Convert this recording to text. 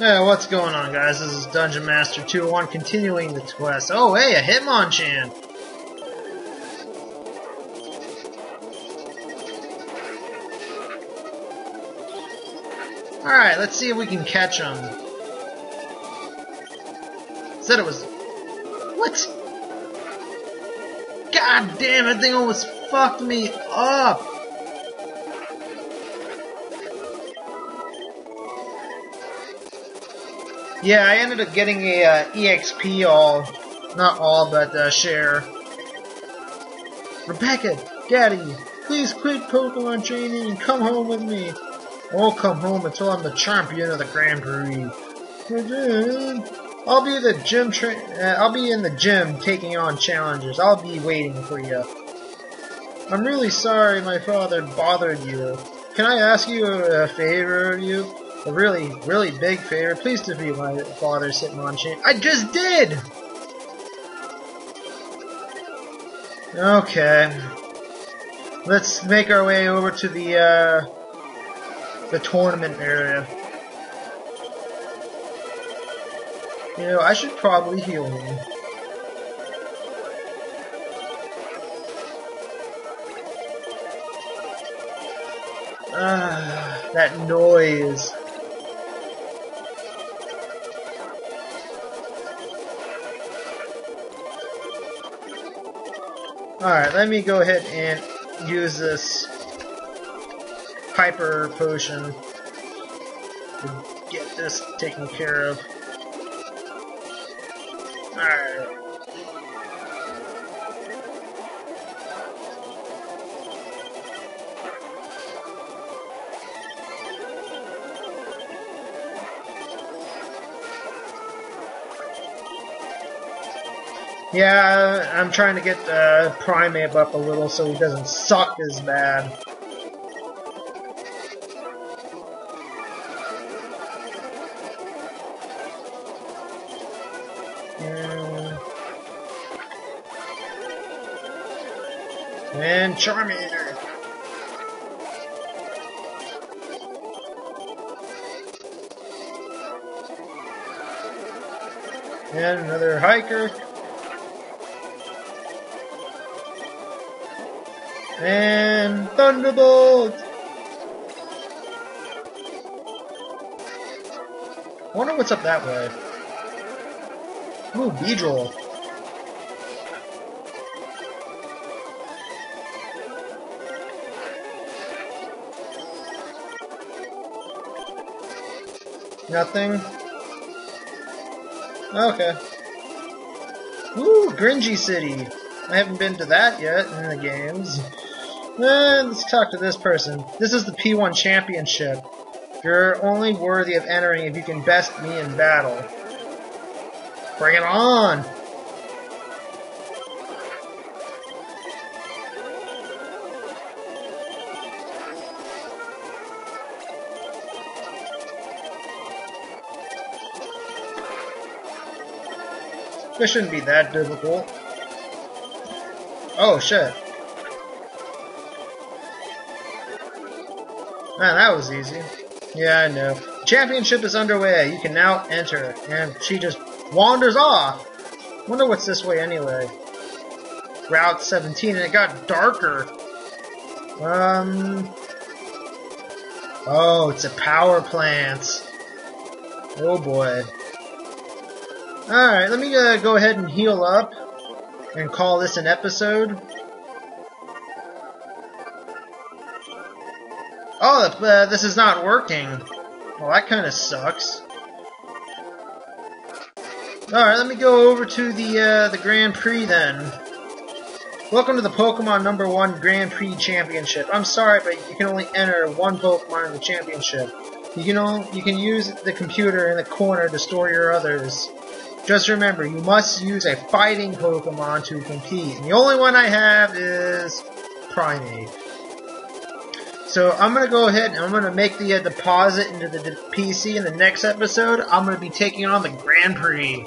Yeah, what's going on, guys? This is Dungeon Master 201 continuing the quest. Oh, hey, a Hitmonchan! Alright, let's see if we can catch him. Said it was... What? God damn, that thing almost fucked me up! Yeah, I ended up getting a uh, EXP all, not all, but uh, share. Rebecca, Daddy, please quit Pokemon training and come home with me. I won't come home until I'm the champion of the Grand Prix. I'll be the gym. Uh, I'll be in the gym taking on challengers. I'll be waiting for you. I'm really sorry my father bothered you. Can I ask you a, favor of you? A really, really big favor. Please defeat my father, Hitmonchan. I just did! Okay. Let's make our way over to the, uh, the tournament area. You know, I should probably heal him. Ah, that noise. Alright, let me go ahead and use this hyper potion to get this taken care of. Alright. Yeah, I'm trying to get uh, Primeape up a little so he doesn't suck as bad. And, and Charmander. And another hiker. And Thunderbolt! Wonder what's up that way. Ooh, Beedrill. Nothing? Okay. Ooh, Gringey City. I haven't been to that yet in the games. Eh, let's talk to this person. This is the P1 Championship. You're only worthy of entering if you can best me in battle. Bring it on! This shouldn't be that difficult. Oh, shit. Man, that was easy. Yeah, I know. Championship is underway. You can now enter. And she just wanders off. Wonder what's this way anyway. Route 17, and it got darker. Um. Oh, it's a power plant. Oh boy. Alright, let me uh, go ahead and heal up and call this an episode. Oh, uh, this is not working. Well, that kind of sucks. Alright, let me go over to the, uh, the Grand Prix then. Welcome to the Pokemon number one Grand Prix Championship. I'm sorry, but you can only enter one Pokemon in the championship. You can only, you can use the computer in the corner to store your others. Just remember, you must use a fighting Pokemon to compete. And the only one I have is Primeape. So I'm going to go ahead and I'm going to make the uh, deposit into the PC in the next episode. I'm going to be taking on the Grand Prix.